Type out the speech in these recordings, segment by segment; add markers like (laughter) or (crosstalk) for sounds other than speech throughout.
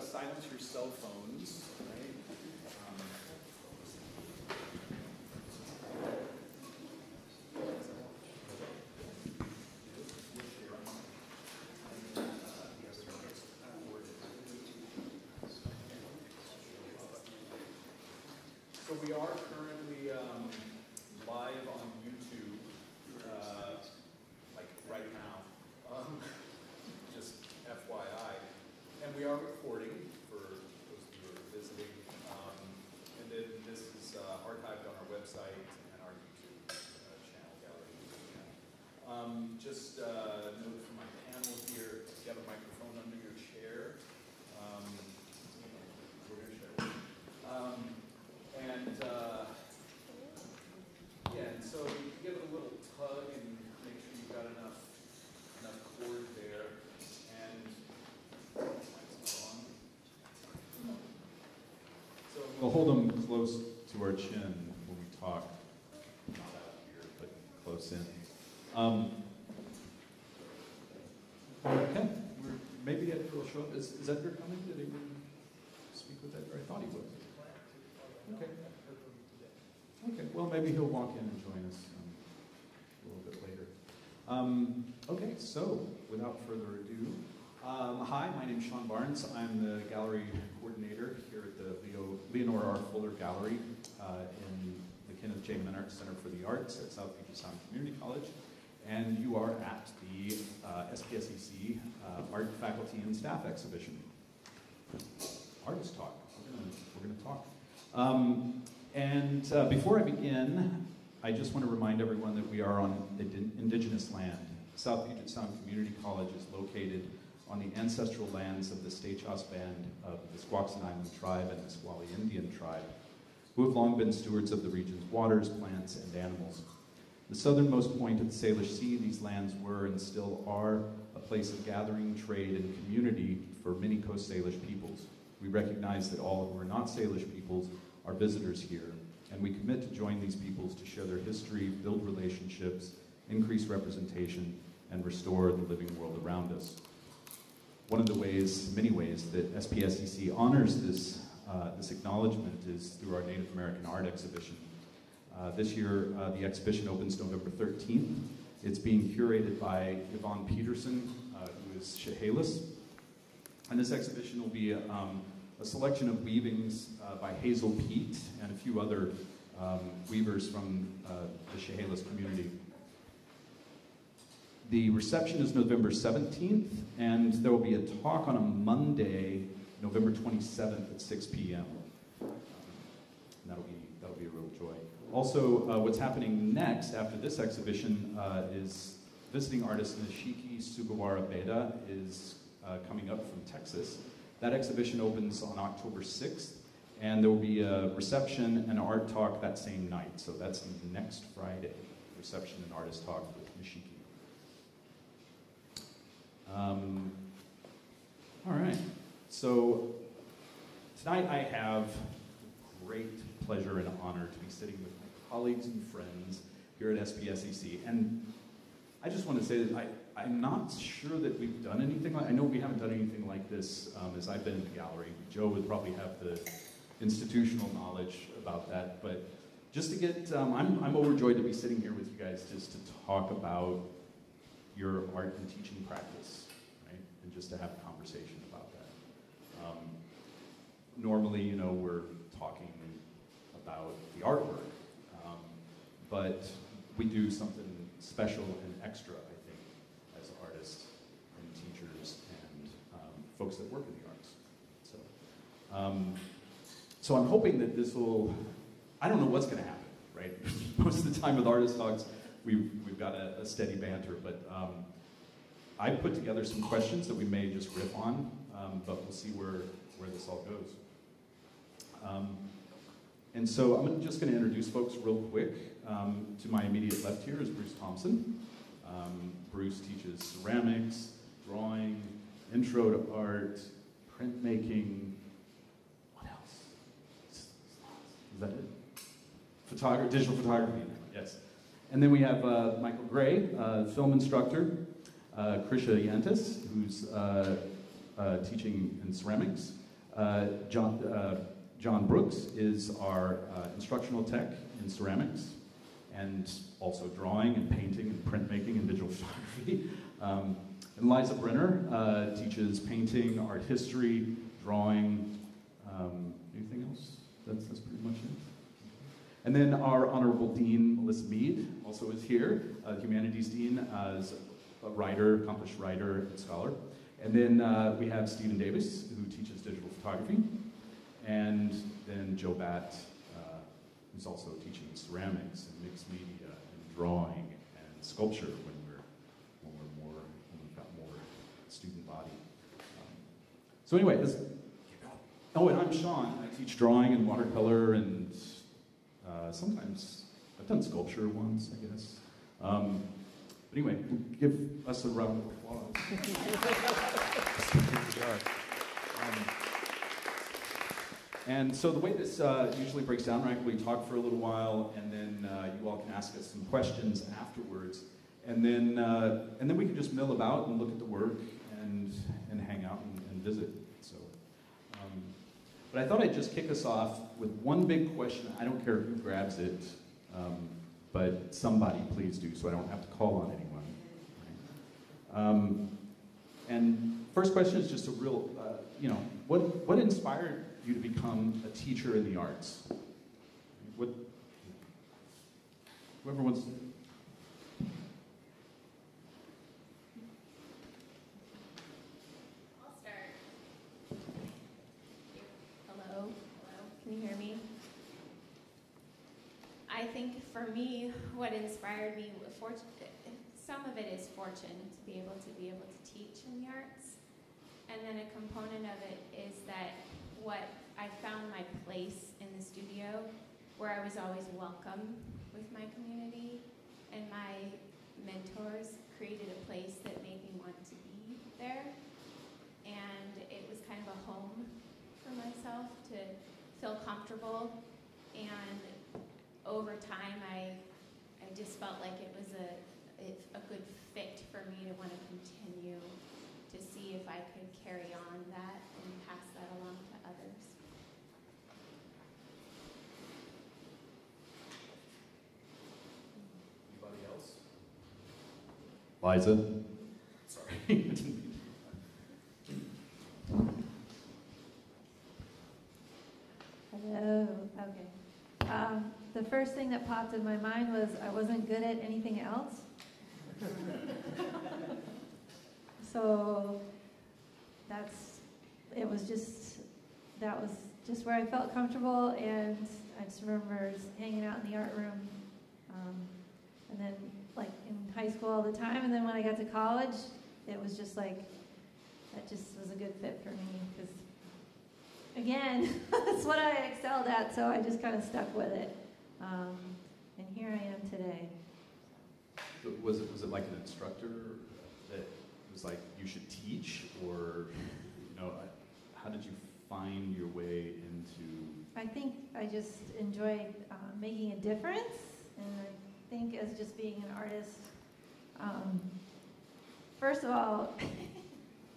silence your cell phones? Um, So we are currently um, live on YouTube, uh, like right now, um, just FYI. And we are recording for those of you who are visiting. Um, and then this is uh, archived on our website and our YouTube uh, channel, gallery YouTube channel. Um, just uh, note from my panel here, if you have a microphone under your chair, um, we're going to share. Um, and uh, yeah, and so you give it a little tug and make sure you've got enough enough cord there. And. So we'll hold them close to our chin when we talk. Not out here, but close in. Um, okay, we're, maybe Edgar will show up. Is, Edgar coming? Did anyone speak with Edgar? I thought he would. Okay. Okay, well, maybe he'll walk in and join us um, a little bit later. Um, okay, so without further ado, um, hi, my name is Sean Barnes. I'm the gallery coordinator here at the Leo, Leonor R. Fuller Gallery uh, in the Kenneth J. Minnaert Center for the Arts at South Puget Sound Community College. And you are at the uh, SPSCC uh, Art Faculty and Staff Exhibition. Artist Talk. We're gonna, talk. Um, and uh, before I begin, I just want to remind everyone that we are on indigenous land. South Puget Sound Community College is located on the ancestral lands of the Steh-Chass Band of the Squaxin Island tribe and the Nisqually Indian tribe, who have long been stewards of the region's waters, plants, and animals. The southernmost point of the Salish Sea, these lands were and still are a place of gathering, trade, and community for many Coast Salish peoples. We recognize that all who are not Salish peoples are visitors here, and we commit to join these peoples to share their history, build relationships, increase representation, and restore the living world around us. One of the ways, many ways, that SPSCC honors this, uh, this acknowledgement is through our Native American art exhibition. Uh, this year, uh, the exhibition opens November 13th. It's being curated by Yvonne Peterson, uh, who is Chehalis. And this exhibition will be um, a selection of weavings uh, by Hazel Pete and a few other um, weavers from uh, the Chehalis community. The reception is November 17th, and there will be a talk on a Monday, November 27th at 6 p.m. That'll be, that'll be a real joy. Also, uh, what's happening next after this exhibition uh, is visiting artist Nishiki Sugawara Beda is uh, coming up from Texas. That exhibition opens on October 6th, and there will be a reception and art talk that same night. So that's next Friday, reception and artist talk with Nishiki. Um, all right, so tonight I have great pleasure and honor to be sitting with colleagues and friends here at SPSCC. And I just want to say that I, I'm not sure that we've done anything like, I know we haven't done anything like this um, as I've been in the gallery. Joe would probably have the institutional knowledge about that, but just to get, um, I'm, I'm overjoyed to be sitting here with you guys just to talk about your art and teaching practice, right? And just to have a conversation about that. Um, normally, you know, we're talking about the artwork, but we do something special and extra, I think, as artists and teachers and um, folks that work in the arts. So, um, so I'm hoping that this will, I don't know what's going to happen, right? (laughs) Most of the time with artist talks, we've, we've got a, a steady banter, but um, I put together some questions that we may just riff on, um, but we'll see where, where this all goes. Um, and so I'm just going to introduce folks real quick. Um, to my immediate left here is Bruce Thompson. Um, Bruce teaches ceramics, drawing, intro to art, printmaking. What else? Is that it? Photography, digital photography, yes. And then we have uh, Michael Gray, uh, film instructor, uh, Krisha Yantis, who's uh, uh, teaching in ceramics, Uh, John, John Brooks is our instructional tech in ceramics and also drawing and painting and printmaking and digital (laughs) photography. Um, and Liza Brenner uh, teaches painting, art history, drawing, um, anything else? That's, that's pretty much it. And then our Honorable Dean, Melissa Mead, also is here, uh, Humanities Dean, as a writer, accomplished writer and scholar. And then uh, we have Stephen Davis, who teaches digital photography. And then Joe Batt, who's also teaching ceramics and mixed media and drawing and sculpture when we're, when we're more, when we've got more student body. Um, so anyway, this, oh, and I'm Sean. I teach drawing and watercolor and uh, sometimes I've done sculpture once, I guess. Um, but anyway, give us a round of applause. (laughs) and so the way this uh, usually breaks down, right, we talk for a little while, and then uh, you all can ask us some questions afterwards, and then uh, and then we can just mill about and look at the work and and hang out and, and visit. So, um, but I thought I'd just kick us off with one big question. I don't care who grabs it, um, but somebody please do, so I don't have to call on anyone. Um, and first question is just a real, uh, you know, what what inspired you to become a teacher in the arts? What, whoever wants. I'll start. Hello, hello, can you hear me? I think for me, what inspired me, fortune, some of it is fortune to be able to be able to teach in the arts, and then a component of it is that what I found my place in the studio, where I was always welcome with my community, and my mentors created a place that made me want to be there and it was kind of a home for myself to feel comfortable. And over time, I I just felt like it was a a good fit for me to want to continue to see if I could carry on that and pass that along others. Anybody else? Liza? Sorry. (laughs) Hello. Okay. Um, the first thing that popped in my mind was I wasn't good at anything else. (laughs) so that's it was just that was just where I felt comfortable, and I just remember hanging out in the art room, um, and then like in high school all the time, and then when I got to college, it was just like that just was a good fit for me because again, (laughs) that's what I excelled at, so I just kind of stuck with it. Um, and here I am today. Was it was it like an instructor that was like you should teach, or you know, how did you find your way into? I think I just enjoy uh, making a difference, and I think as just being an artist, um, first of all,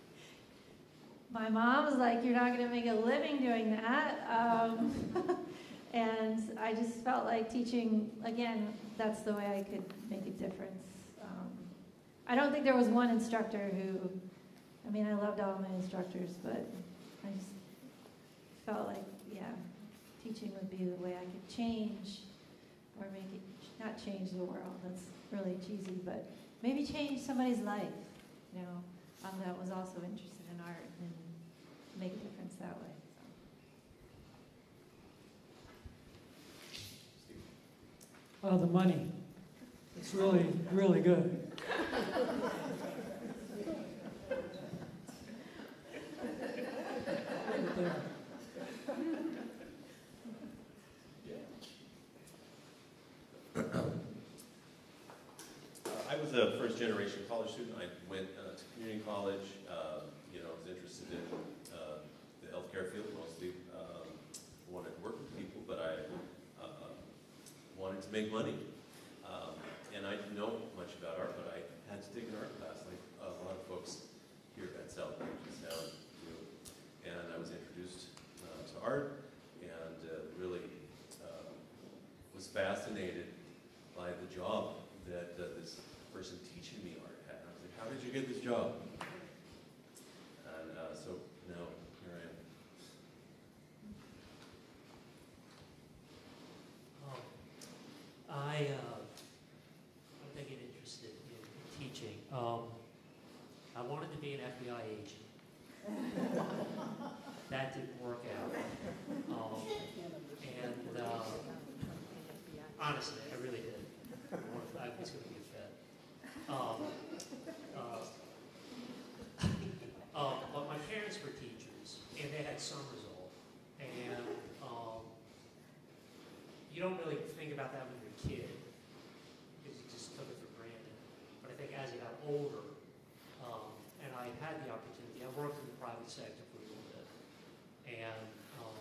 (laughs) my mom was like, "You're not going to make a living doing that," um, (laughs) and I just felt like teaching. Again, that's the way I could make a difference. Um, I don't think there was one instructor who. I mean, I loved all my instructors, but I just felt like, yeah, teaching would be the way I could change, or make it not change the world. That's really cheesy, but maybe change somebody's life. You know, um, that was also interested in art and make a difference that way. So. Oh, the money. It's really, really good. (laughs) Right there. Uh, I was a first generation college student. I went uh, to community college. Uh, you know, I was interested in uh, the healthcare field mostly. Um, wanted to work with people, but I uh, wanted to make money. Um, and I didn't know much about art, but I had to take an art class, like a lot of folks here at South Beach now do. And I was introduced you get this job? And uh, so now here I am. Um, I, uh, I'm interested in teaching. Um, I wanted to be an FBI agent. (laughs) that didn't work out. Um, and uh, honestly, I really did. I wanted- I was going to be a vet. Um, uh, um, but my parents were teachers, and they had some resolve. And um, you don't really think about that when you're a kid because you just took it for granted. But I think as I got older, um, and I had the opportunity, I worked in the private sector for a little bit, and um,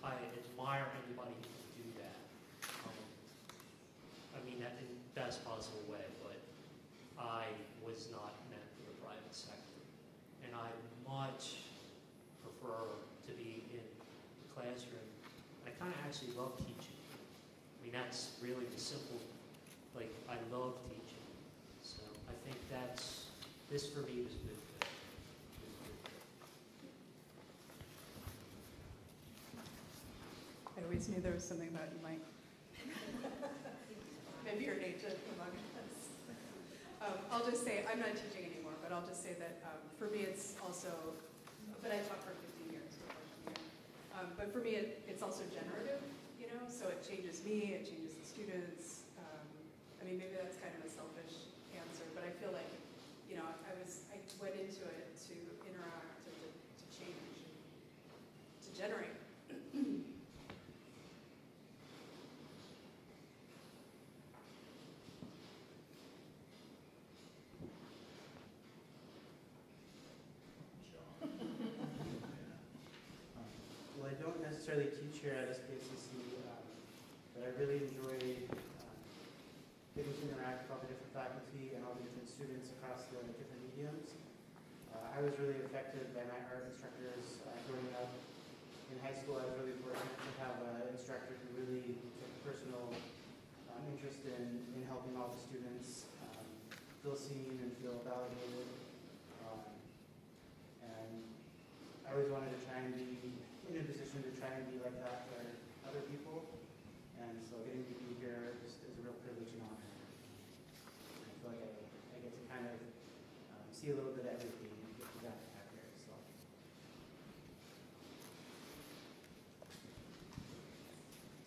I admire anybody who can do that. Um, I mean that in the best possible way, but I was not meant for the private sector, and I much prefer to be in the classroom. I kind of actually love that's really the simple, like, I love teaching. So I think that's, this for me was a good fit. Was a good fit. I always knew there was something about you, Mike. (laughs) Maybe you're an agent among us. Um, I'll just say, I'm not teaching anymore, but I'll just say that um, for me it's also, but I taught for 15 years before coming here. Um, but for me, it, it's also generative, you know, so it changes me, it changes the students. Um, I mean, maybe that's kind of a selfish answer, but I feel like, you know, I was, I went into it to interact and to, to change, to generate. Well, I don't necessarily teach here at SPSCC, um, but I really enjoy um, getting to interact with all the different faculty and all the different students across the different mediums. Uh, I was really affected by my art instructors uh, growing up. In high school, I was really fortunate to have an instructor who really took a personal um, interest in, in helping all the students um, feel seen and feel validated. Um, and I always wanted to try and be in a position to try and be like that for other people. And so getting to be here just is a real privilege and honor. I feel like I, I get to kind of um, see a little bit of everything and get to that back here. So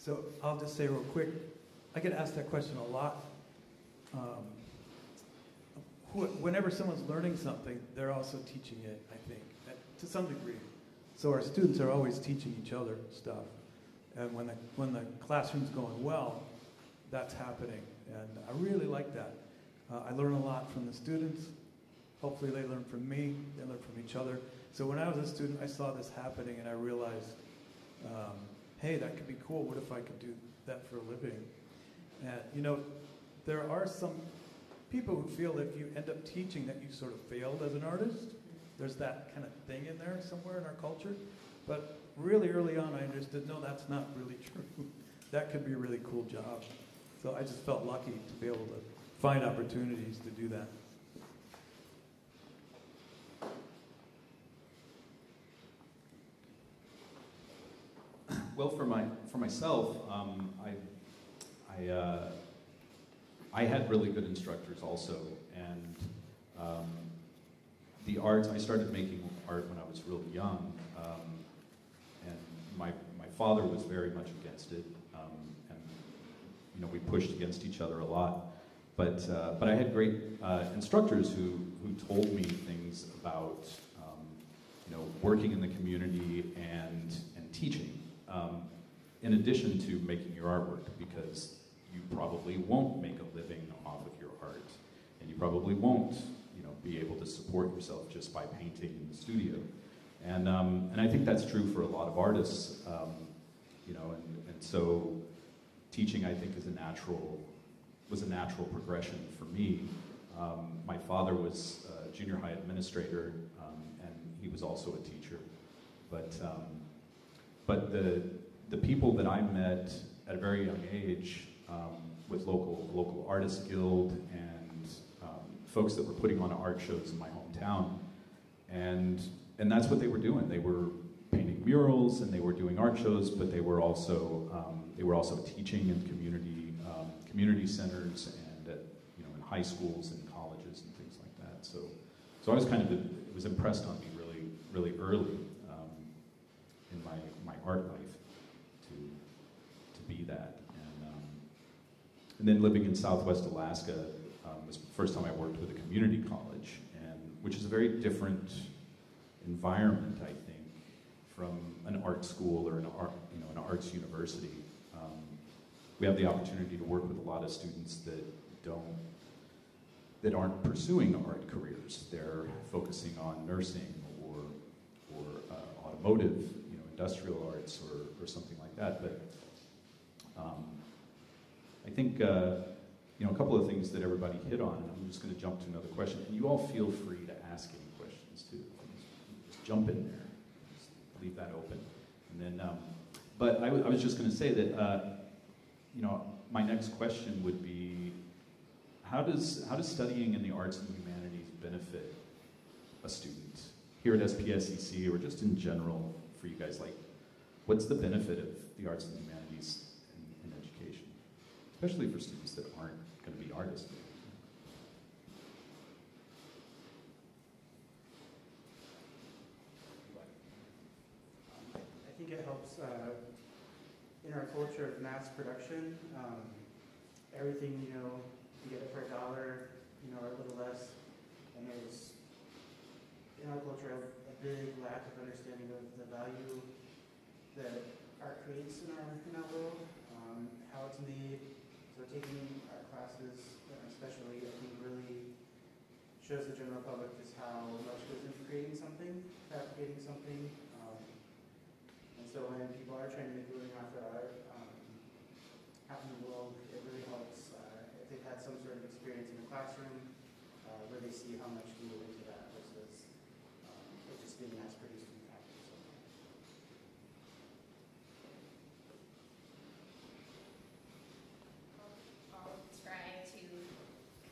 So I'll just say real quick, I get asked that question a lot. Um, wh- whenever someone's learning something, they're also teaching it, I think, that- to some degree. So our students are always teaching each other stuff. And when the, when the classroom's going well, that's happening. And I really like that. Uh, I learn a lot from the students. Hopefully they learn from me, they learn from each other. So when I was a student, I saw this happening and I realized, um, hey, that could be cool. What if I could do that for a living? And, you know, there are some people who feel if you end up teaching that you sort of failed as an artist. There's that kind of thing in there somewhere in our culture. But really early on, I understood, no, that's not really (laughs) true. that could be a really cool job. So I just felt lucky to be able to find opportunities to do that. Well, for my for myself, um, I I uh, I had really good instructors also, and um, the art. I started making art when I was really young, um, and my my father was very much against it, um, and you know we pushed against each other a lot. But uh, but I had great uh, instructors who who told me things about um, you know working in the community and and teaching um, in addition to making your artwork, because you probably won't make a living off of your art, and you probably won't, you know, be able to support yourself just by painting in the studio. And um, and I think that's true for a lot of artists, um, you know, and, and so teaching, I think, is a natural was a natural progression for me. Um, my father was a junior high administrator, um, and he was also a teacher, but. But the, the people that I met at a very young age um, with local, local artist guild and um, folks that were putting on art shows in my hometown, and and that's what they were doing. They were painting murals and they were doing art shows, but they were also um, they were also teaching in community um, community centers and at you know in high schools and colleges and things like that. So so I was kind of it was impressed on me really really early art life to to be that and um, and then living in Southwest Alaska um, was the first time I worked with a community college and which is a very different environment I think from an art school or an art you know an arts university. Um, we have the opportunity to work with a lot of students that don't that aren't pursuing art careers. They're focusing on nursing or, or uh, automotive, industrial arts or, or something like that. But um, I think, uh, you know, a couple of things that everybody hit on, and I'm just going to jump to another question. And you all feel free to ask any questions too. Just jump in there. Just leave that open. And then, um, but I, was just going to say that, uh, you know, my next question would be, how does, how does studying in the arts and humanities benefit a student here at SPSCC or just in general for you guys? Like, what's the benefit of the arts and humanities in, in education, especially for students that aren't going to be artists? I think it helps uh, in our culture of mass production. Um, everything, you know, you get it for a dollar, you know, or a little less. And there's, in our culture, big lack of understanding of the value that art creates in our, in our world, um, how it's made. So taking art classes, especially, I think really shows the general public just how much goes into creating something, fabricating something. Um, and so when people are trying to make a living off their art um, out in the world, it really helps uh, if they've had some sort of experience in a classroom uh, where they see how much we go into that versus um, it just being mass produced in the factory. So. I'll try to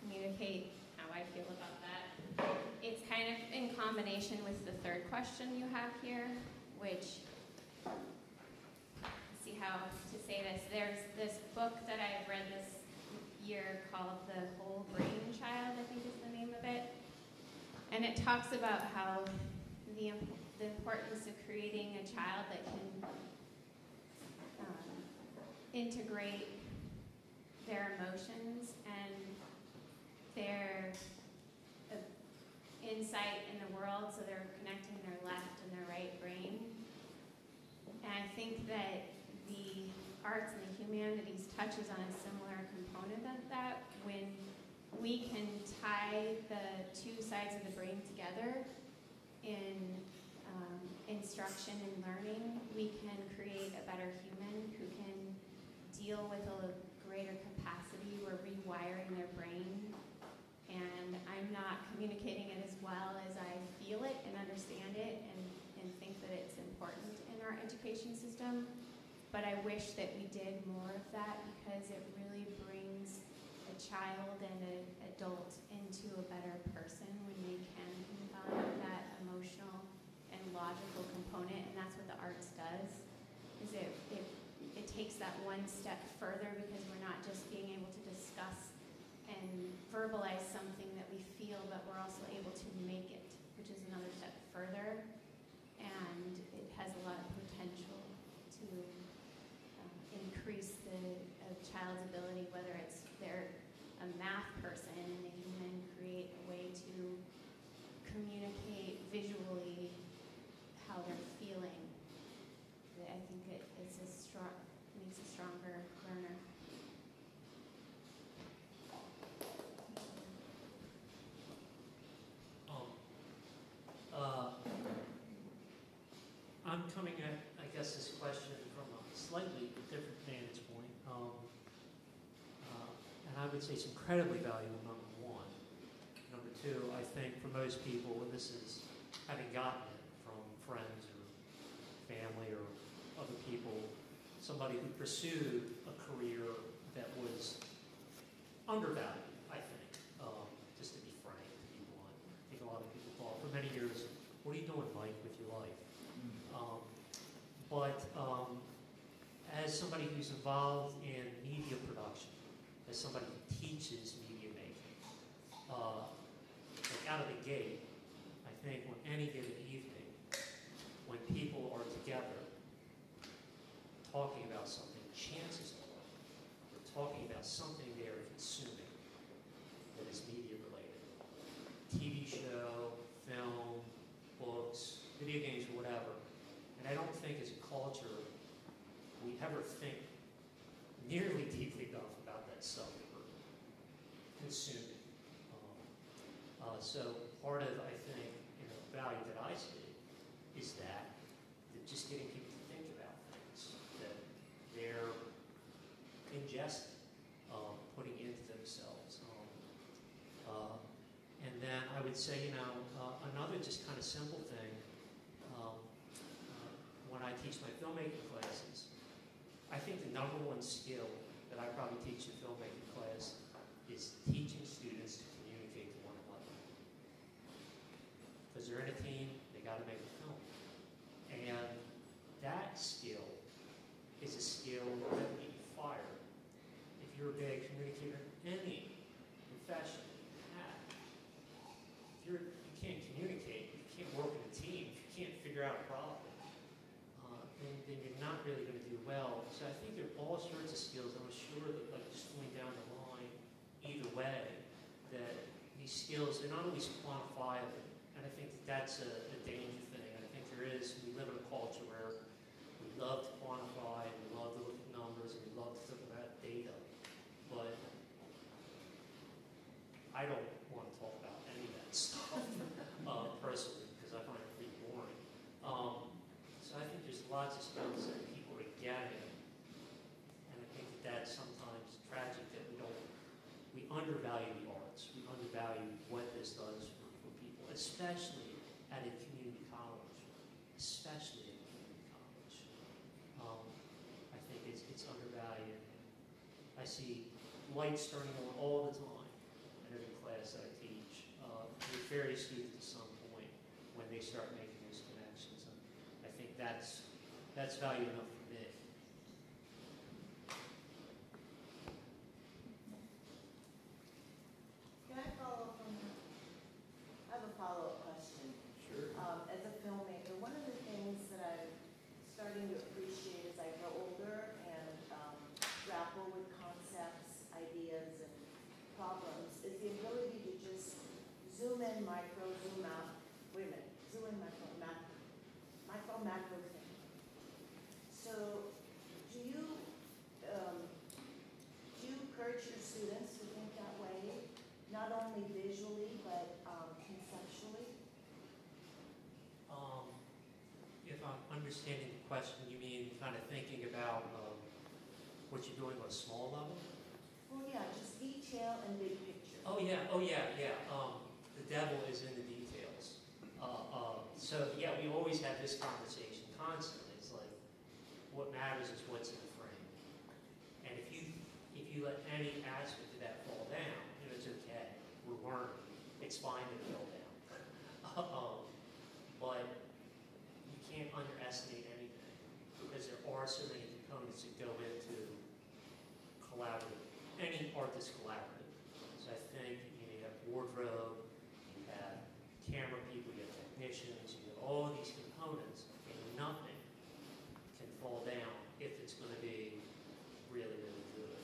communicate how I feel about that. It's kind of in combination with the third question you have here, which, see how to say this. There's this book that I have read this year called The Whole Brain Child, I think is the name of it. And it talks about how the, the importance of creating a child that can um, integrate their emotions and their uh, insight in the world so they're connecting their left and their right brain. And I think that the arts and the humanities touches on a similar component of that when we can tie the two sides of the brain together in um, instruction and learning, we can create a better human who can deal with a greater capacity. We're rewiring their brain. And I'm not communicating it as well as I feel it and understand it and, and think that it's important in our education system. But I wish that we did more of that because it really brings a child and an adult into a better person when they can combine that emotional and logical component. And that's what the arts does, is it, it it takes that one step further because we're not just being able to discuss and verbalize something that we feel, but we're also able to make it, which is another step further. And it has a lot of potential to um, increase the a child's ability, whether it's they're a math person and they can then create a way to communicate visually how they're feeling. I think it, it's a strong, makes a stronger learner. Um, uh, I'm coming at, I guess, this question from a slightly different vantage point. Um, uh, and I would say it's incredibly valuable, number one. Number two, I think for most people, and this is having gotten it from friends or family or other people, somebody who pursued a career that was undervalued, I think, um, just to be frank. With people. I think a lot of people thought for many years, what are you doing, Mike, with your life? Um, but um, as somebody who's involved in media production, as somebody who teaches media making, uh, like out of the gate, I think on any given evening, when people are together talking about something, chances are we're talking about something they're consuming that is media related. TV show, film, books, video games, or whatever. And I don't think as a culture we ever think nearly deeply enough about that stuff that we're Um, uh, so part of, I think, you know, value that I see is that, that just getting people to think about things that they're ingesting, um, putting into themselves. Uh, and then I would say, you know, uh, another just kind of simple thing, um, uh, when I teach my filmmaking classes, I think the number one skill that I probably teach in filmmaking class is teaching students to communicate to one another. Because they're in a team, they got to make a film. And that skill is a skill that will get you fired if you're a bad communicator in any profession you have. If you're, you can't communicate, you can't work in a team, if you can't figure out a problem, uh, then, then you're not really going to do well. So I think there are all sorts of skills. I'm sure that, like, just going down the line, either way, that these skills, they're not always quantifiable. And I think that that's a, a danger thing. I think there is, we live in a culture where we love to quantify, and we love to look at numbers, and we love to talk about data. But I don't want to talk about any of that stuff uh, personally because I find it pretty boring. Um, so I think there's lots of skills that people are getting, and I think that that's sometimes tragic that we don't, we undervalue the arts, we undervalue what this does for, for people, especially at a community college, especially at a community college. Um, I think it's, it's undervalued. I see lights turning on all the time in every class that I teach. Uh, with various students at some point when they start making those connections. And I think that's, that's value enough for me. Can I follow up on that? I have a follow-up question. Sure. Um, as a filmmaker, one of the things that I'm starting to appreciate as I grow older and um, grapple with concepts, ideas, and problems is the ability to just zoom in, micro, zoom out. Wait a minute, zoom in, micro, macro, micro, macro thing. So, do you um, do you encourage your students to think that way, not only visually but um, conceptually? Um, if I'm understanding the question, you mean kind of thinking about um, what you're doing on a small level? Well, yeah, just detail and big picture. Oh yeah, oh yeah, yeah. Um, the devil is in the details. Uh, uh, so yeah, we always have this conversation constantly. It's like what matters is what's in the frame. And if you if you let any aspect of that fall down, you know, it's okay. We're learning. It's fine to fall down. (laughs) um, but you can't underestimate anything because there are so many components that go into collaborative. Any art is collaborative. So I think you, know, you have wardrobe, you have camera people, you have technicians, you have all these components, and nothing can fall down if it's going to be really, really good.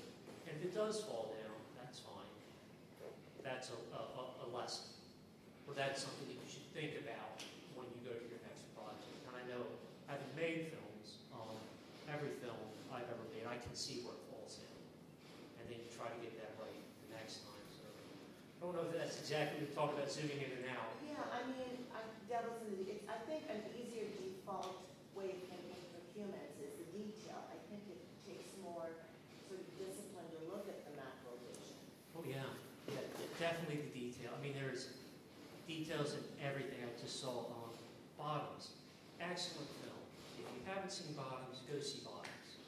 And if it does fall down, that's fine. That's a, a, a- a lesson. Or that's something that you should think about when you go to your next project. And I know, having made films, um, every film I've ever made, I can see where it falls in. And then you try to get that right the next time. So I don't know if that's we about zooming in and out. Yeah, I mean, I, devil's in the, it's, I think an easier default way of thinking for humans is the detail. I think it takes more sort of discipline to look at the macro vision. Oh, yeah, yeah, definitely the detail. I mean, there's details in everything. I just saw um, Bottoms, excellent film. If you haven't seen Bottoms, go see Bottoms.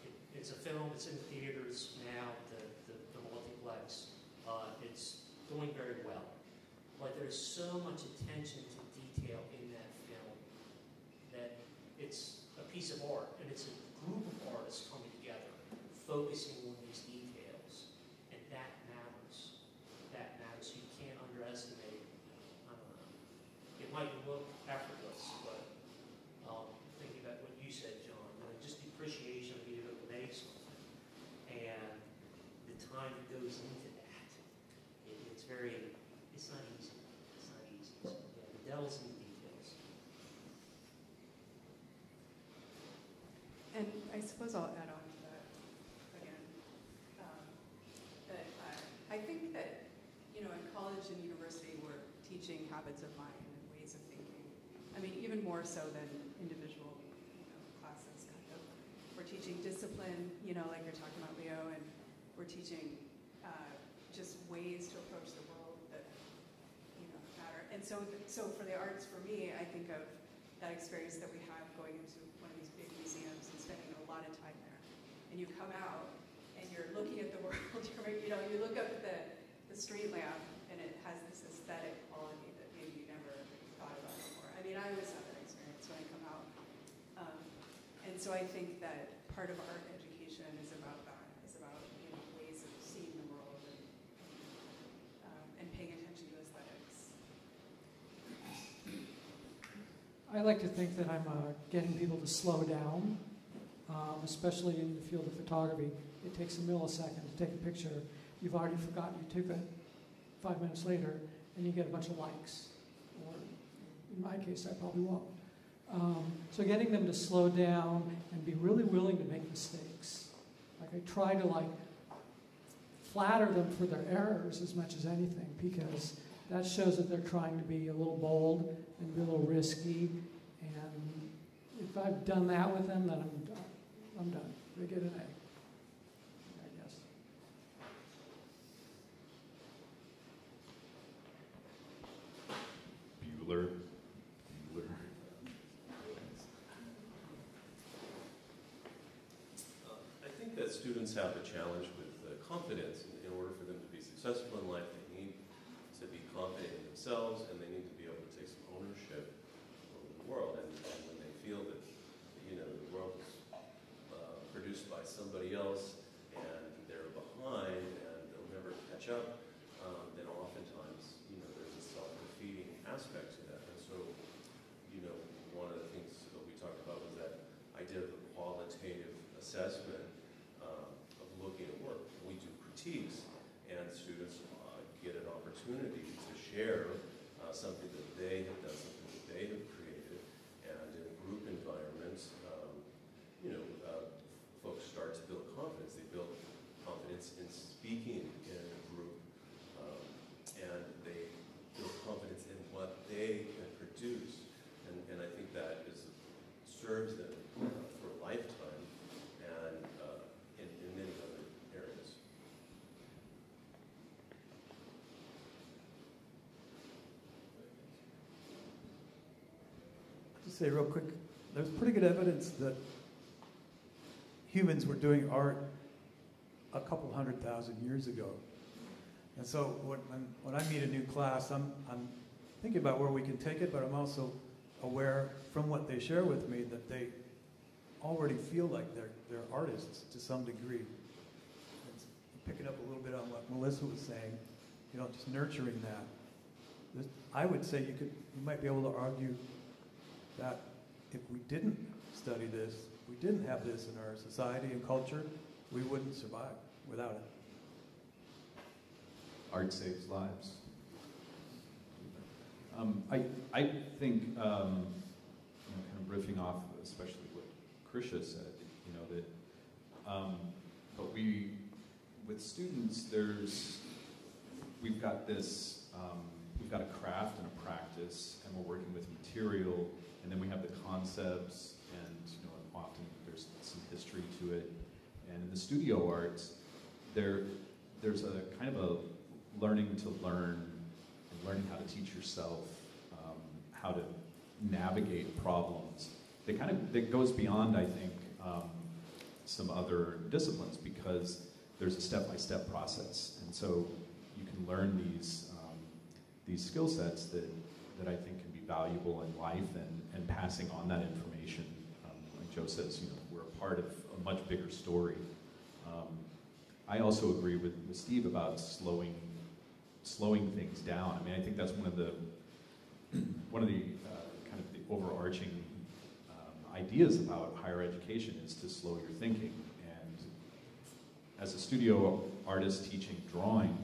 It, it's a film. It's in theaters now. The the, the multiplex. Uh, it's doing very well. Like there's so much attention to detail in that film that it's a piece of art, and it's a group of artists coming together, focusing on these details, and that matters. That matters. You can't underestimate. I don't know. It might look effortless, but um, thinking about what you said, John, you know, just the appreciation of being able to make something, and the time that goes into that. It, it's very. It's not easy. It's not easy. So, yeah, the devil's in the details. And I'll add on to that again. um, uh, I think that, you know, in college and university, we're teaching habits of mind and ways of thinking. I mean, even more so than individual, you know, classes kind of. We're teaching discipline, you know, like you're talking about, Leo, and we're teaching uh, just ways to approach the world that, you know, matter. And so, so for the arts, for me, I think of that experience that we have going into one of these big museums and spending a lot of time there. And you come out and you're looking at the (laughs) world, you're, you know, you look up at the, the street lamp and it has this aesthetic quality that maybe you never thought about before. I mean, I always have that experience when I come out. Um, and so I think that part of art education is about that, is about you know, ways of seeing the world and, um, and paying attention to aesthetics. I like to think that I'm uh, getting people to slow down, um, especially in the field of photography. It takes a millisecond to take a picture. You've already forgotten you took it five minutes later, and you get a bunch of likes. Or in my case, I probably won't. Um, so getting them to slow down and be really willing to make mistakes. Like I try to like flatter them for their errors as much as anything because that shows that they're trying to be a little bold and be a little risky. And if I've done that with them, then I'm. I'm done. They get an A, I guess. Bueller. Bueller. Uh, I think that students have a challenge with uh, confidence. In, in order for them to be successful in life, they need to be confident in themselves and they need to be able to take some ownership over the world. And, and when they feel that, you know, the world is uh, produced by somebody else and they're behind and they'll never catch up, um, then oftentimes, you know, there's a self-defeating aspect to that. And so, you know, one of the things that we talked about was that idea of the qualitative assessment um, of looking at work. We do critiques, and students uh, get an opportunity to share uh, something that they have done, something that they have created, and in group environments, um, you know, uh, folks start to build confidence. They build confidence in speaking in a group, um, and they build confidence in what they can produce. And, and I think that is serves them uh, for a lifetime and uh, in, in many other areas. Just say real quick, there's pretty good evidence that humans were doing art a couple hundred thousand years ago. And so when, when, I meet a new class, I'm, I'm thinking about where we can take it, but I'm also aware from what they share with me that they already feel like they're, they're artists to some degree. It's picking up a little bit on what Melissa was saying, you know, just nurturing that. I would say you could, you might be able to argue that if we didn't study this, we didn't have this in our society and culture, we wouldn't survive without it. Art saves lives. Um, I, I think, um, you know, kind of riffing off, especially what Krisha said, you know, that, um, but we, with students, there's, we've got this, um, we've got a craft and a practice, and we're working with material, and then we have the concepts, and, you know, often there's some history to it. And in the studio arts, there, there's a kind of a learning to learn and learning how to teach yourself um, how to navigate problems that kind of that goes beyond i think um, some other disciplines because there's a step-by-step process and so you can learn these um, these skill sets that, that I think valuable in life and, and passing on that information. Um, like Joe says, you know, we're a part of a much bigger story. Um, I also agree with, with Steve about slowing slowing things down. I mean, I think that's one of the (clears throat) one of the uh, kind of the overarching um, ideas about higher education is to slow your thinking. And as a studio artist teaching drawing,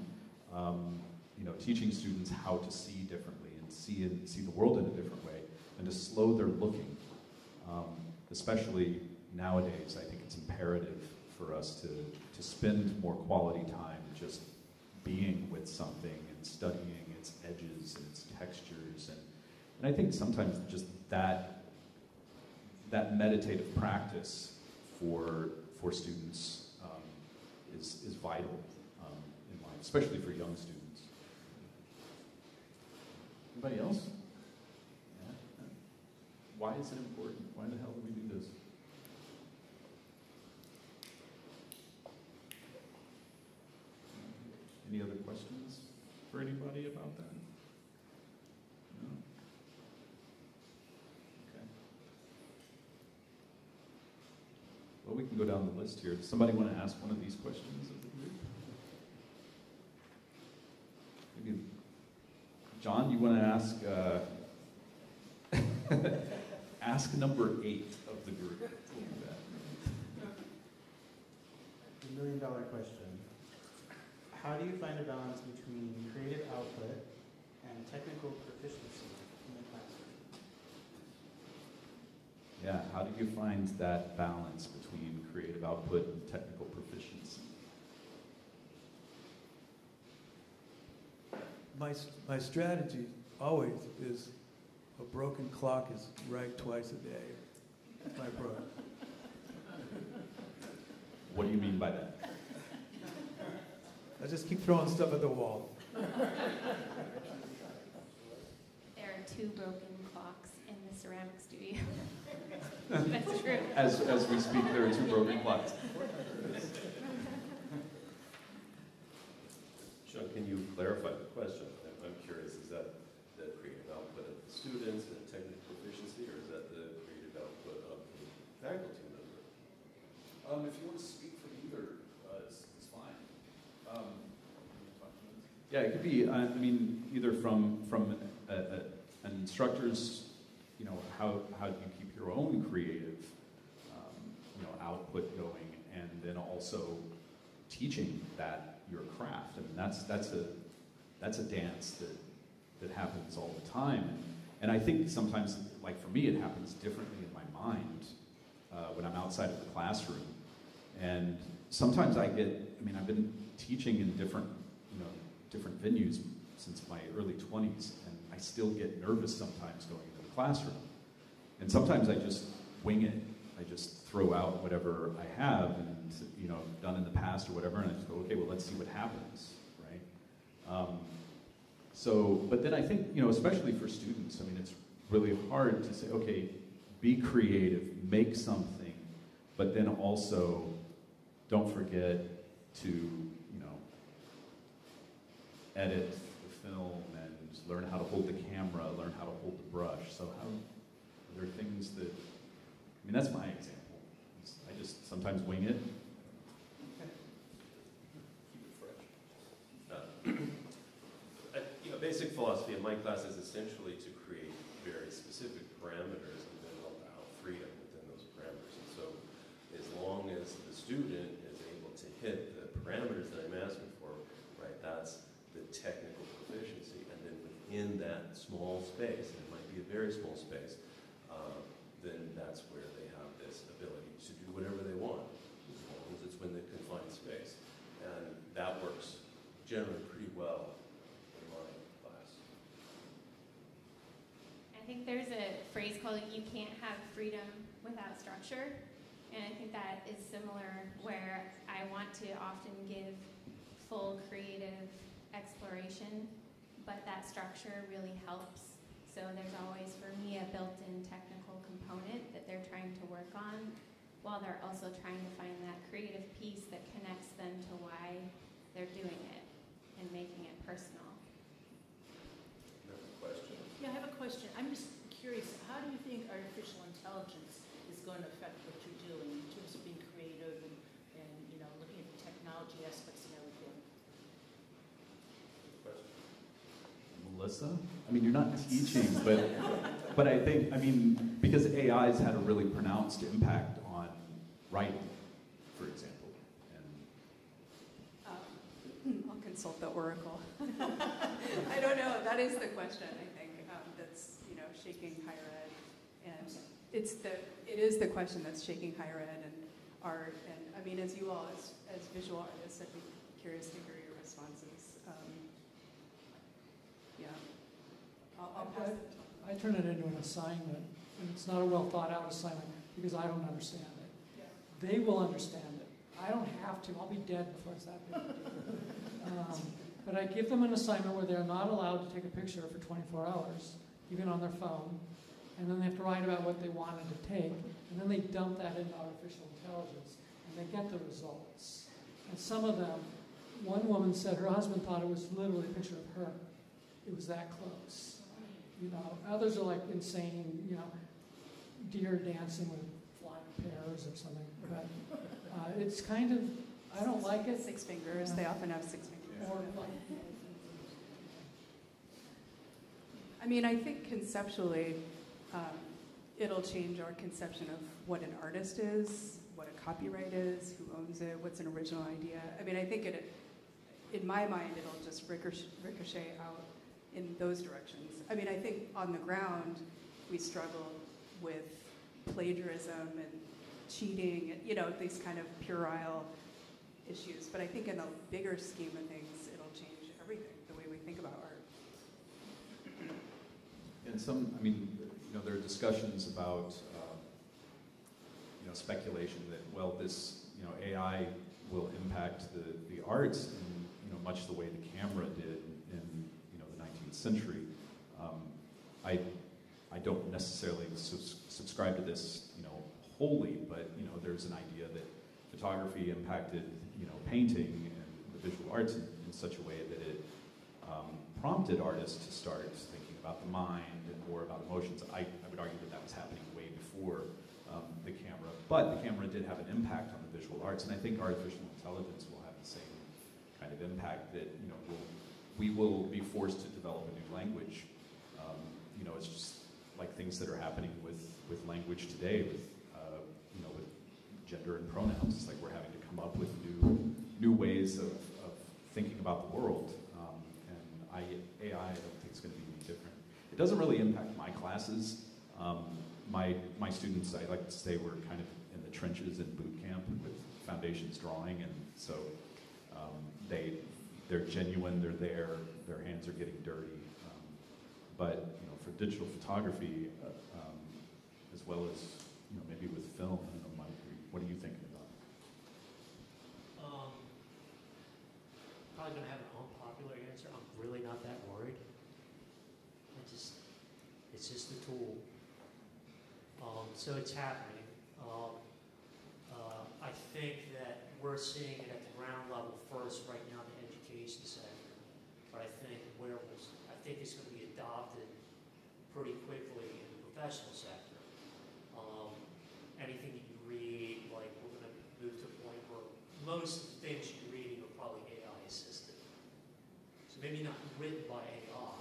um, you know, teaching students how to see differently and see and see the world in a different way, and to slow their looking, um, especially nowadays. I think it's imperative for us to to spend more quality time just being with something and studying its edges and its textures and and I think sometimes just that that meditative practice for for students um, is is vital um, in life, especially for young students. Anybody else? Yeah. Why is it important? Why the hell do we do this? Any other questions for anybody about that? No? Okay. Well, we can go down the list here. Does somebody want to ask one of these questions of the group? Maybe, John, you want to ask, uh, (laughs) ask number eight of the group. We'll do that. The million dollar question. How do you find a balance between creative output and technical proficiency in the classroom? Yeah, how do you find that balance between creative output and technical proficiency? My, my strategy always is a broken clock is right twice a day. That's my approach. What do you mean by that? I just keep throwing stuff at the wall. There are two broken clocks in the ceramic studio. (laughs) That's true. As, as we speak, there are two broken clocks. Can you clarify the question? I'm- I'm curious, is that the creative output of the students and technical proficiency, or is that the creative output of the faculty member? Um, if you want to speak for either, uh, it's, it's fine. Um, yeah, it could be. I, I mean, either from from a, a, an instructor's, you know, how how do you keep your own creative, um, you know, output going, and then also teaching that your craft. I mean, that's that's a that's a dance that that happens all the time, and, and I think sometimes, like for me, it happens differently in my mind uh, when I'm outside of the classroom. And sometimes I get, I mean, I've been teaching in different, you know, different venues since my early 20s, and I still get nervous sometimes going into the classroom. And sometimes I just wing it. I just throw out whatever I have and, you know, done in the past or whatever, and I just go, okay, well, let's see what happens, right? Um, so, but then I think, you know, especially for students, I mean, it's really hard to say, okay, be creative, make something, but then also don't forget to, you know, edit the film and learn how to hold the camera, learn how to hold the brush. So how are there things that, I mean, that's my example. I just sometimes wing it. Uh, (clears throat) you know, basic philosophy of my class is essentially to create very specific parameters and then allow freedom within those parameters. And so, as long as the student is able to hit the parameters that I'm asking for, right, that's the technical proficiency. And then within that small space, and it might be a very small space, uh, then that's where they have this ability to do whatever they want, as long as it's within the confined space. And that works generally pretty well in my class. I think there's a phrase called "you can't have freedom without structure," and I think that is similar. Where I want to often give full creative exploration, but that structure really helps. So there's always, for me, a built-in technical component that they're trying to work on, while they're also trying to find that creative piece that connects them to why they're doing it and making it personal. Yeah, I have a question. Yeah, I'm just curious, how do you think artificial intelligence is going to affect what you're doing in terms of being creative and, and you know, looking at the technology aspects and everything? Melissa? I mean, you're not teaching, but, but I think, I mean, because AI's had a really pronounced impact on writing, for example. And Um, I'll consult the oracle. (laughs) I don't know. That is the question, I think, um, that's, you know, shaking higher ed. And it's the, it is the question that's shaking higher ed and art. And I mean, as you all, as, as visual artists, I'd be curious to hear your responses. Um, yeah. I'll, I'll pass it. I turn it into an assignment, and it's not a well thought out assignment because I don't understand it. Yeah. They will understand it. I don't have to. I'll be dead before it's that big. Um, but I give them an assignment where they're not allowed to take a picture for 24 hours, even on their phone, and then they have to write about what they wanted to take, and then they dump that into artificial intelligence, and they get the results. And some of them, one woman said her husband thought it was literally a picture of her. It was that close. You know, others are like insane, you know, deer dancing with flying pears or something. But uh, it's kind of, I don't like it. Six fingers. They often have six fingers. Or I mean, I think conceptually, um, it'll change our conception of what an artist is, what a copyright is, who owns it, what's an original idea. I mean, I think it, in my mind, it'll just ricochet, ricochet out in those directions. I mean, I think on the ground, we struggle with plagiarism and cheating, you know, these kind of puerile issues. But I think in the bigger scheme of things, it'll change everything, the way we think about art. And some, I mean, you know, there are discussions about, um, you know, speculation that, well, this, you know, AI will impact the, the arts in, you know, much the way the camera did in, you know, the 19th century. Um, I, I don't necessarily subscribe to this, you wholly, but, you know, there's an idea that photography impacted, you know, painting and the visual arts in, in such a way that it um, prompted artists to start thinking about the mind and more about emotions. I, I would argue that that was happening way before um, the camera, but the camera did have an impact on the visual arts, and I think artificial intelligence will have the same kind of impact that you know we'll, we will be forced to develop a new language. Um, you know, it's just like things that are happening with with language today, with uh, you know, with gender and pronouns. It's like we're having to come up with new new ways of, of thinking about the world. Um, and I, AI, I don't think it's going to be any different. It doesn't really impact my classes. Um, my my students, I like to say, were kind of in the trenches in boot camp with foundations drawing, and so um, they they're genuine. They're there. Their hands are getting dirty. Um, but you know, for digital photography, uh, um, as well as you know, maybe with film, I don't know, Mike, what are you thinking about? Um, probably gonna have an unpopular answer. I'm really not that worried. I just, it's just a tool. Um, so it's happening. Um, uh, I think that we're seeing it at the ground level first right now in the education sector. But I think where we'll, I think it's gonna be adopted pretty quickly in the professional sector. Um, anything that you read, like we're going to move to a point where most of the things you're reading are probably AI assisted. Not written by AI,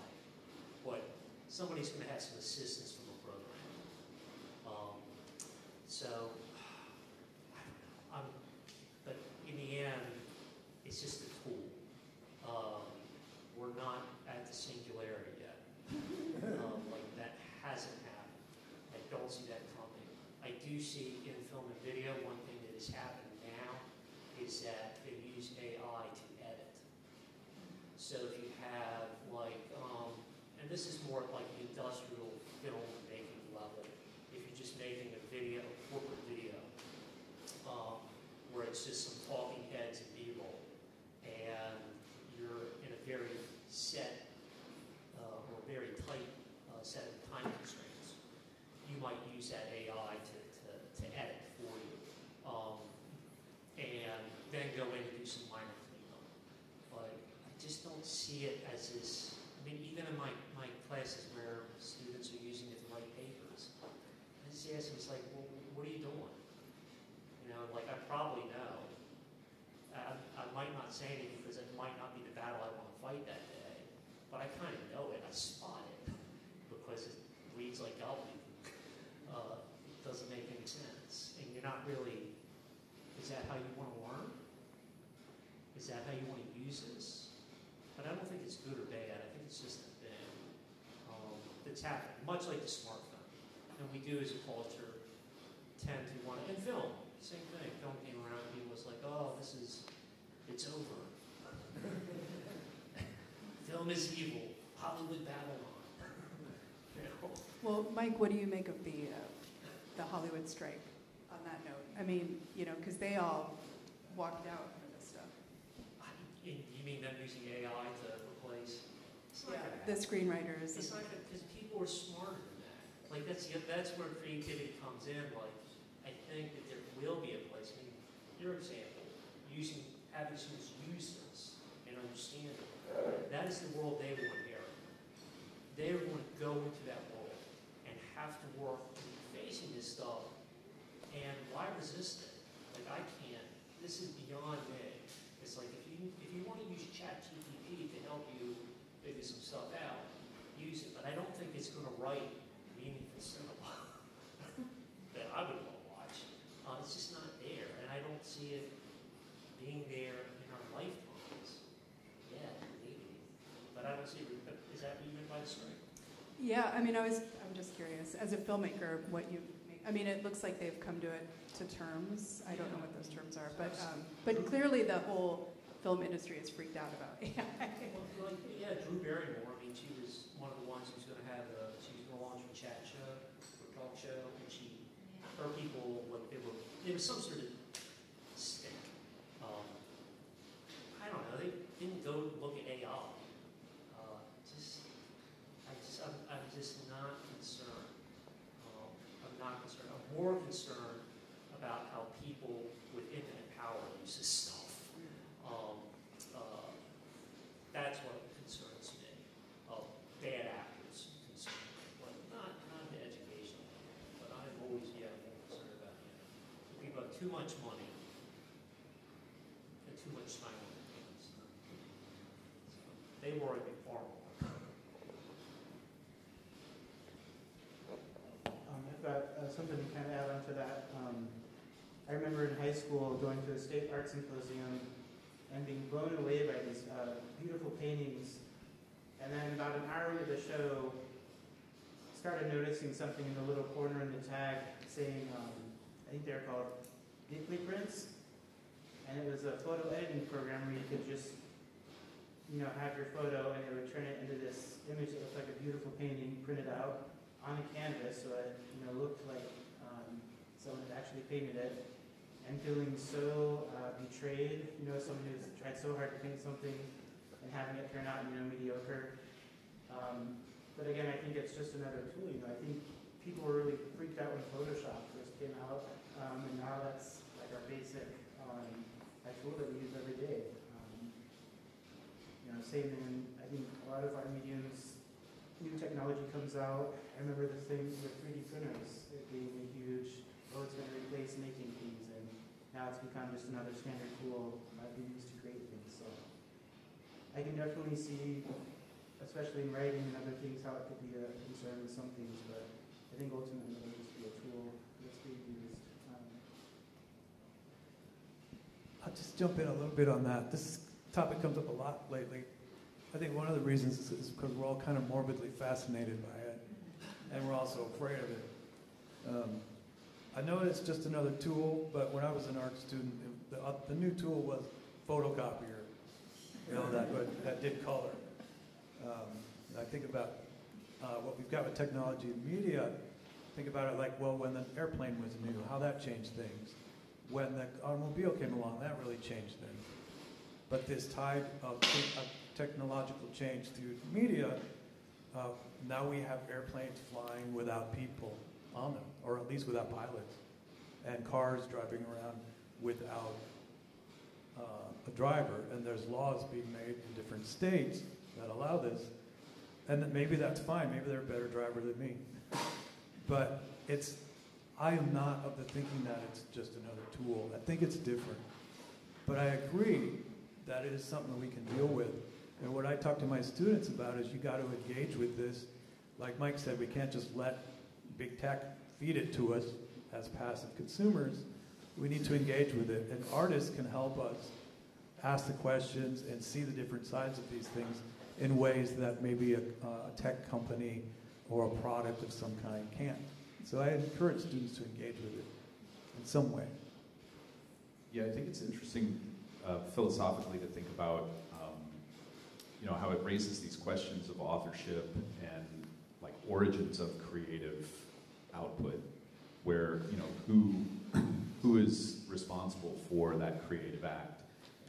but somebody's going to have some assistance from a program. Um, so, (sighs) I don't know. I'm, but in the end, it's just a tool. Um, we're not at the singularity yet. (laughs) um, like that hasn't happened. I don't see that coming. I do see in film and video, one thing that is happening now is that they use AI to edit. So if you have like, um, and this is more like the industrial film making level, if you're just making a video, a corporate video, um, where it's just some talking heads and B-roll, and you're in a very set uh, or very tight uh, set of time constraints, you might use that AI to, to, to edit for you. Um, and then go in and do some minor cleanup. But I just don't see it as this, I mean, even in my, my classes where students are using ask them, it's like, well, what are you doing? You know, like I probably know. I, I might not say anything because it might not be the battle I want to fight that day, but I kind of know it. I spot it (laughs) because it reads like W. Uh, it doesn't make any sense, and you're not really. Is that how you want to learn? Is that how you want to use this? But I don't think it's good or bad. I think it's just a thing um, that's happening, much like the smartphone. And we do as a culture tend to want to, and film, same thing. Film came around, people was like, oh, this is, it's over. (laughs) film is evil. Hollywood Babylon. you (laughs) know? Well, Mike, what do you make of the, uh, the Hollywood strike on that note? I mean, you know, because they all walked out for this stuff. I- You you mean them using AI to replace? Yeah, gonna the screenwriters. It's and- not because people are smarter than that. Like that's that's where creativity comes in. Like I think that there will be a place. I mean, your example, using having students use this and understand it. That is the world they will inherit. They are going to go into that world and have to work to facing this stuff. And why resist it? Like I can't. This is beyond me. It's like if you if you want to use ChatGPT to help you figure some stuff out, use it. But I don't think it's going to write meaningful cinema that I would want to watch. Uh, it's just not there, and I don't see it being there in our lifetimes. Yeah, maybe, but I don't see. it. But is that what you meant by the strike? Yeah, I mean, I was, I'm just curious, as a filmmaker, what you, make- I mean, it looks like they've come to it to terms. I don't know what those terms are, but, um, but clearly the whole film industry is freaked out about (laughs) AI. Well, like, yeah, Drew Barrymore, I mean, she was one of the ones who's gonna have a, she was gonna launch a chat show, or talk show, and she, her people, what they were, it was some sort of stick. Um, I don't know, they didn't go look at AI. Uh, just, I just, I'm, I'm just not concerned. Um, I'm not concerned, I'm more concerned about how people with infinite power use this stuff. Um, uh, that's what concerns me. Of bad actors concern me, but not not the education. But I'm always yeah more concerned about you know, people have too much money and too much time on their hands. So they worry me far more. Um, I've got uh, something to kind of add on to that. Um, I remember in high school going to a state art symposium and being blown away by these uh, beautiful paintings. And then about an hour into the show, started noticing something in the little corner in the tag saying, um, I think they're called Deeply prints. And it was a photo editing program where you could just, you know, have your photo and it would turn it into this image that looked like a beautiful painting printed out on a canvas, so it you know looked like um, someone had actually painted it, and feeling so uh, betrayed, you know, someone who's tried so hard to paint something and having it turn out you know mediocre. Um, but again, I think it's just another tool. You know, I think people were really freaked out when Photoshop came out, um, and now that's like our basic um, tool that we use every day. Um, you know, same in I think a lot of our mediums new technology comes out, I remember the thing with 3D printers, it being a huge, oh, it's going to replace making things, and now it's become just another standard tool uh, being used to create things. So I can definitely see, especially in writing and other things, how it could be a concern with some things, but I think ultimately it'll just be a tool I'll just jump in a little bit on that. This topic comes up a lot lately. I think one of the reasons is- because we're all kind of morbidly fascinated by it, and we're also afraid of it. Um, I know it's just another tool, but when I was an art student, it- the, uh, the new tool was photocopier, you know, that, would- that did color. Um, I think about uh, what we've got with technology and media, think about it like, well, when the airplane was new, how that changed things. When the automobile came along, that really changed things. But this tide of, te- of technological change through media, uh, now we have airplanes flying without people on them, or at least without pilots, and cars driving around without uh, a driver. And there's laws being made in different states that allow this. And that maybe that's fine. Maybe they're a better driver than me. But it's I am not of the thinking that it's just another tool. I think it's different. But I agree that it is something we can deal with. And what I talk to my students about is you got to engage with this. Like Mike said, we can't just let big tech feed it to us as passive consumers. We need to engage with it. And artists can help us ask the questions and see the different sides of these things in ways that maybe a, uh, a tech company or a product of some kind can't. So I encourage students to engage with it in some way. Yeah, I think it's interesting uh, philosophically to think about, um, you know, how it raises these questions of authorship and like origins of creative output, where you know who (clears throat) who is responsible for that creative act,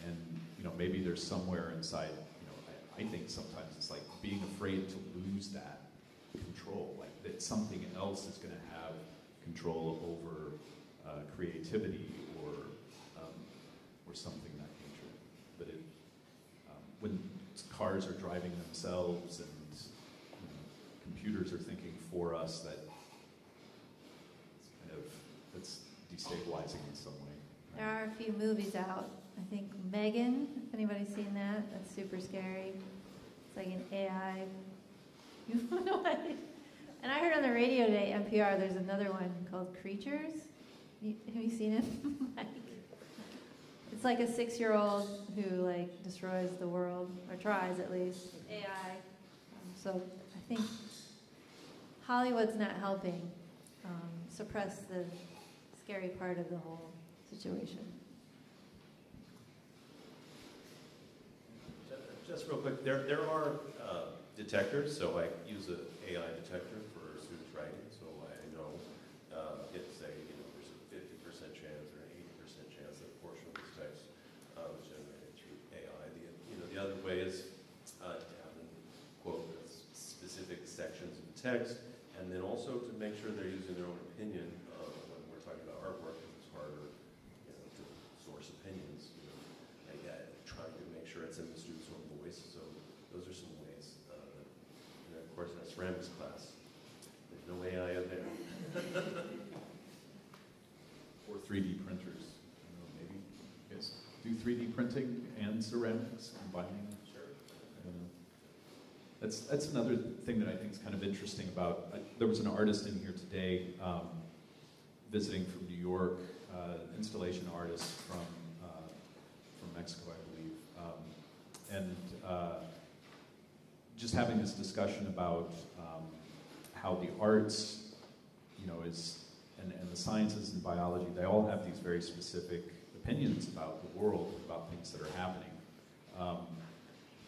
and you know maybe there's somewhere inside, you know, I, I think sometimes it's like being afraid to lose that control, like that something else is going to have control over uh, creativity or um, or something that nature. But it, um, when cars are driving themselves and you know, computers are thinking for us, that it's kind of that's destabilizing in some way. There are a few movies out. I think Megan, if anybody's seen that, that's super scary. It's like an AI. You know what? And I heard on the radio today, NPR, there's another one called Creatures. Have you seen it? (laughs) Mike? It's like a six-year-old who like destroys the world or tries at least AI. Um, so I think Hollywood's not helping um, suppress the scary part of the whole situation. Just real quick, there, there are uh, detectors, so I use an AI detector for students writing, so I know uh, it say, you know, there's a fifty percent chance or an eighty percent chance that a portion of this text uh, was generated through AI. The, you know, the other way is uh, to have them quote specific sections of the text, and then also to make sure they're using their own opinion uh, when we're talking about artwork, because it's harder, you know, to source opinions, you know, like, uh, trying to make sure it's in the student's own voice. So those are some ways. Uh, that, and then of course, in our ceramics class, there's no AI in there. (laughs) Or 3D printers. You know, maybe guys do 3D printing and ceramics, combining. Sure. I. That's, that's another thing that I think is kind of interesting about, uh, there was an artist in here today um, visiting from New York, uh, installation artist from, uh, from Mexico, I believe. Um, and uh, just having this discussion about um, how the arts, you know, is, and, and the sciences and biology, they all have these very specific opinions about the world, about things that are happening. Um,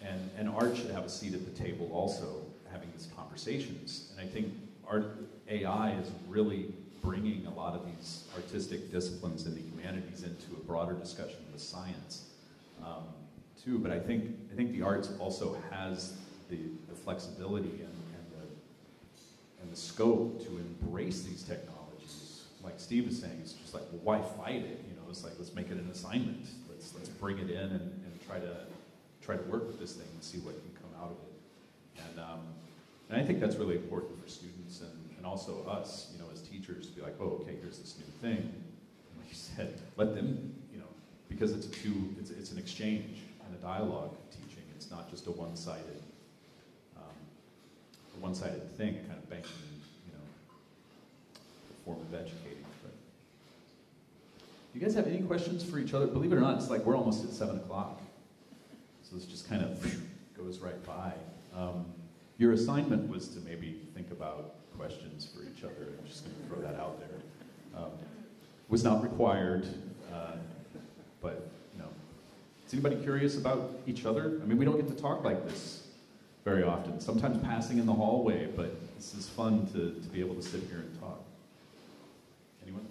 and, and art should have a seat at the table also, having these conversations. And I think art, AI is really bringing a lot of these artistic disciplines and the humanities into a broader discussion with science um, too. But I think, I think the arts also has the, the flexibility and, and, the, and the scope to embrace these technologies. Like Steve was saying, it's just like, well, why fight it? You know, it's like, let's make it an assignment. Let's, let's bring it in and, and try to try to work with this thing and see what can come out of it. And, um, and I think that's really important for students and, and also us, you know, as teachers to be like, oh, okay, here's this new thing. And like you said, let them, you know, because it's a two, it's, it's an exchange and a dialogue teaching. It's not just a one-sided, one-sided thing, kind of banking, you know, form of educating. But do you guys have any questions for each other? Believe it or not, it's like we're almost at seven o'clock. So this just kind of goes right by. Um, your assignment was to maybe think about questions for each other. I'm just going to throw that out there. Um, was not required, uh, but you know, is anybody curious about each other? I mean, we don't get to talk like this very often. Sometimes passing in the hallway, but this is fun to, to be able to sit here and talk. Anyone?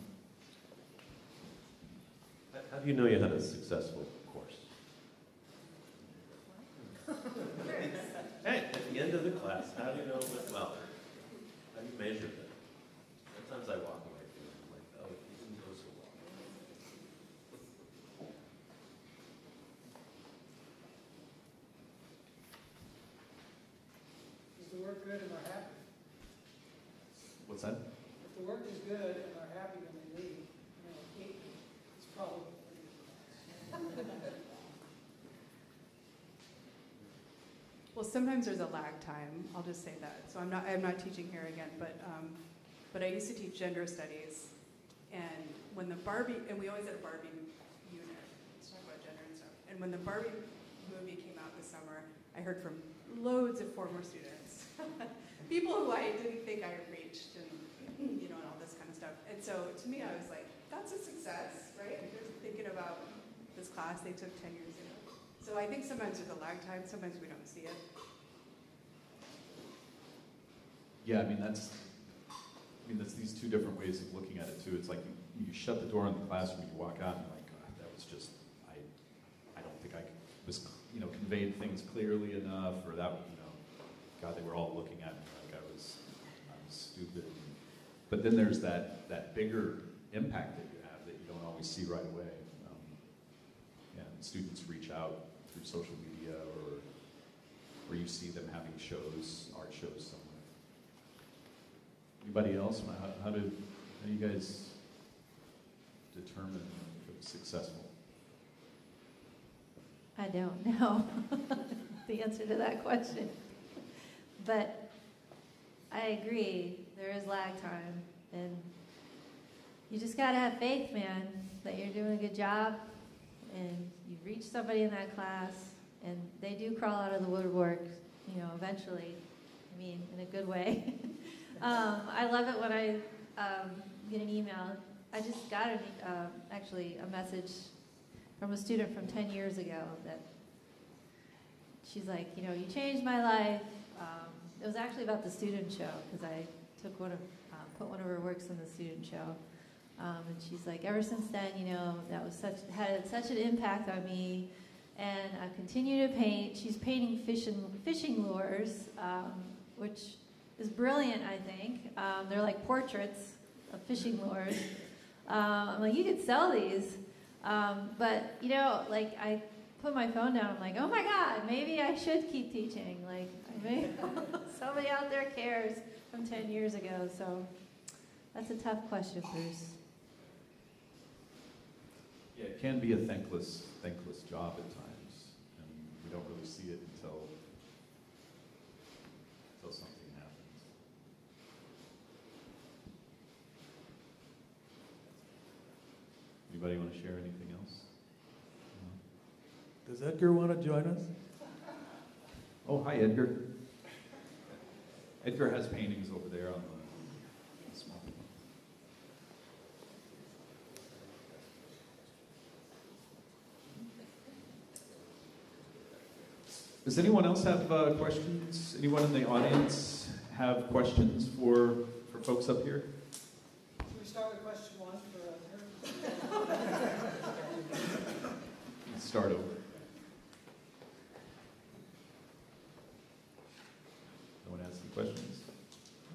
How do you know you had a successful course? (laughs) hey, at the end of the class, how do you know it went well, how do you measure that? Sometimes I walk away feeling like, oh, it didn't go so well. Is the work good and we're happy? What's that? If If the work is good and they're happy when they leave, you know, hate me, it's probably. Well, sometimes there's a lag time. I'll just say that. So I'm not I'm not teaching here again, but um, but I used to teach gender studies, and when the Barbie and we always had a Barbie unit. Let's talk about gender and stuff. And when the Barbie movie came out this summer, I heard from loads of former students, (laughs) people who I didn't think I reached, and you know, and all this kind of stuff. And so to me, I was like, that's a success, right? Just thinking about this class they took 10 years ago. So I think sometimes there's a lag time, sometimes we don't see it. Yeah, I mean, that's, I mean, that's these two different ways of looking at it too. It's like you, you shut the door in the classroom, you walk out, and you're like, God, that was just, I, I don't think I was, you know, conveyed things clearly enough, or that, you know, God, they were all looking at me like I was, I was stupid. But then there's that, that bigger impact that you have that you don't always see right away. Um, and students reach out through social media, or, or you see them having shows, art shows somewhere. Anybody else? How, how do, how do you guys determine if it was successful? I don't know (laughs) the answer to that question. But I agree, there is lag time. And you just got to have faith, man, that you're doing a good job and you reach somebody in that class and they do crawl out of the woodwork, you know, eventually. I mean, in a good way. (laughs) um, I love it when I um, get an email. I just got an, uh, actually a message from a student from 10 years ago that she's like, you know, you changed my life. Um, it was actually about the student show because I took one of, uh, put one of her works in the student show. Um, and she's like, ever since then, you know, that was such had such an impact on me, and I continue to paint. She's painting fishing fishing lures, um, which is brilliant. I think um, they're like portraits of fishing lures. Um, I'm like, you could sell these, um, but you know, like I put my phone down. I'm like, oh my god, maybe I should keep teaching. Like, maybe (laughs) somebody out there cares from 10 years ago. So that's a tough question, Bruce. Yeah, it can be a thankless, thankless job at times, and we don't really see it until, until something happens. Anybody want to share anything else? Does Edgar want to join us? Oh, hi, Edgar. Edgar has paintings over there on the, the small. Does anyone else have uh, questions? Anyone in the audience have questions for, for folks up here? Should we start with question one for uh, Let's start over. No one has any questions?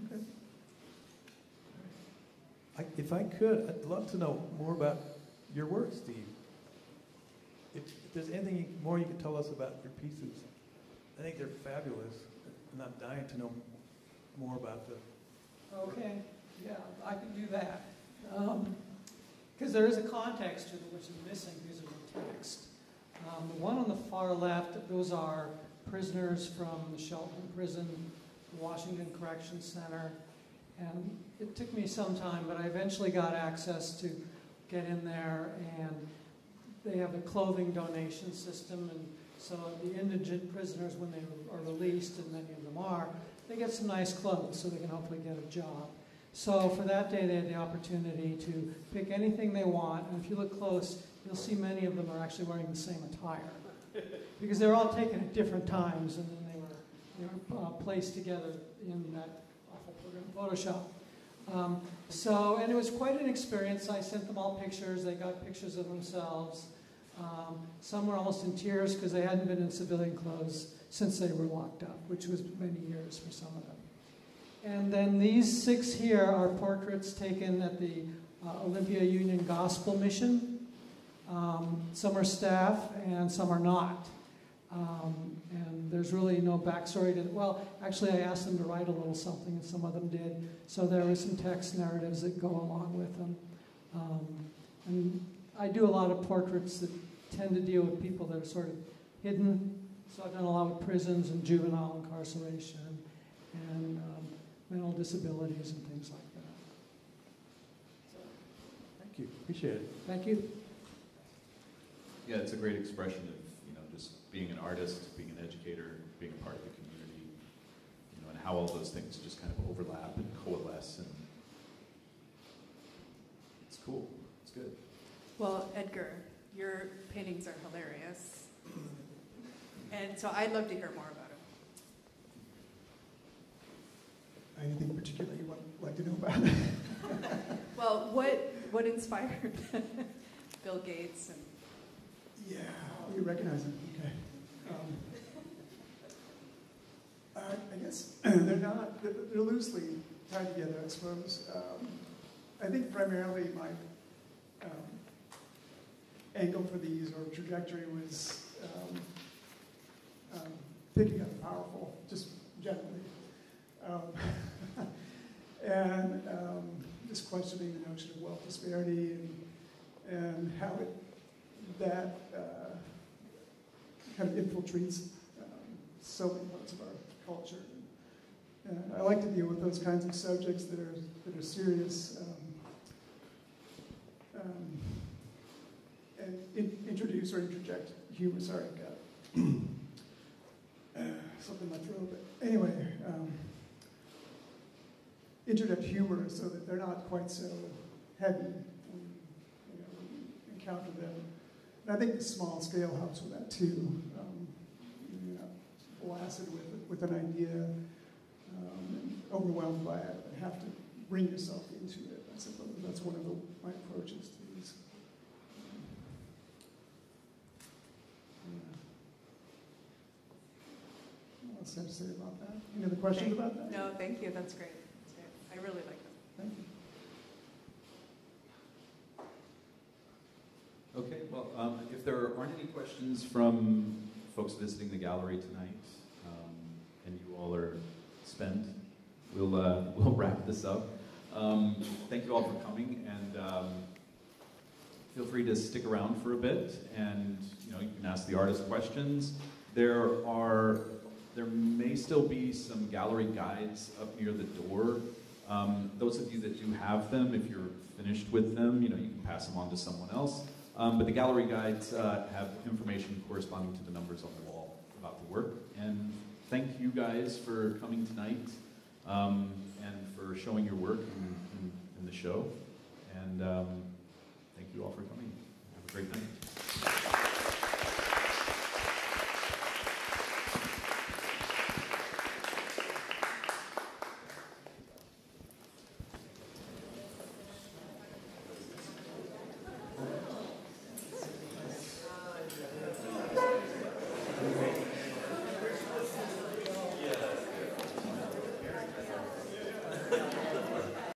Okay. I, if I could, I'd love to know more about your work, Steve. If, if there's anything more you could tell us about your pieces, I think they're fabulous, and I'm dying to know more about them. Okay, yeah, I can do that. Um, because there is a context to it which is missing because of the text. Um, the one on the far left, those are prisoners from the Shelton Prison, Washington Correction Center. And it took me some time, but I eventually got access to get in there. And they have a clothing donation system. And so the indigent prisoners, when they are released, and many of them are, they get some nice clothes so they can hopefully get a job. So for that day, they had the opportunity to pick anything they want. And if you look close, you'll see many of them are actually wearing the same attire. Because they're all taken at different times, and then they were, they were uh, placed together in that awful program, Photoshop. Um, so, and it was quite an experience. I sent them all pictures. They got pictures of themselves. Um, some were almost in tears because they hadn't been in civilian clothes since they were locked up, which was many years for some of them. And then these six here are portraits taken at the uh, Olympia Union Gospel Mission. Um, some are staff and some are not. Um, and there's really no backstory to Well, actually, I asked them to write a little something, and some of them did. So there were some text narratives that go along with them. Um, and I do a lot of portraits that tend to deal with people that are sort of hidden. So I've done a lot with prisons and juvenile incarceration and um, mental disabilities and things like that. Thank you, appreciate it. Thank you. Yeah, it's a great expression of, you know, just being an artist, being an educator, being a part of the community, you know, and how all those things just kind of overlap and coalesce and it's cool. It's good. Well, Edgar, your paintings are hilarious. And so I'd love to hear more about them. Anything particular you would like to know about? (laughs) Well, what, what inspired (laughs) Bill Gates and Yeah, you recognize it, okay. Um, I, I guess (clears throat) they're not, they're, they're loosely tied together, I suppose. Um, I think primarily my um, angle for these or trajectory was um, um, picking up powerful, just generally. Um, (laughs) and um, just questioning the notion of wealth disparity and, and how it, that uh, kind of infiltrates um, so many parts of our culture. And I like to deal with those kinds of subjects that are, that are serious um, um, and in, introduce or interject humor. Sorry, I've got (clears throat) uh, something in my throat. But anyway, um, interject humor so that they're not quite so heavy when, you know, when you encounter them. And I think the small scale helps with that too. Um, you're not blasted with, with an idea, um, and overwhelmed by it, and have to bring yourself into it. I suppose that's one of the, my approaches to these. Yeah. What else have to say about that? Any other questions Thank- about that? No, thank you. That's great. That's great. I really like that. Thank you. Okay, well, um, if there aren't any questions from folks visiting the gallery tonight, um, and you all are spent, we'll, uh, (laughs) we'll wrap this up. Um, thank you all for coming, and um, feel free to stick around for a bit, and you know you can ask the artist questions. There are, there may still be some gallery guides up near the door. Um, those of you that do have them, if you're finished with them, you know you can pass them on to someone else. Um, but the gallery guides uh, have information corresponding to the numbers on the wall about the work. And thank you guys for coming tonight um, and for showing your work in, in, in the show. And um, thank you all for coming. Have a great night.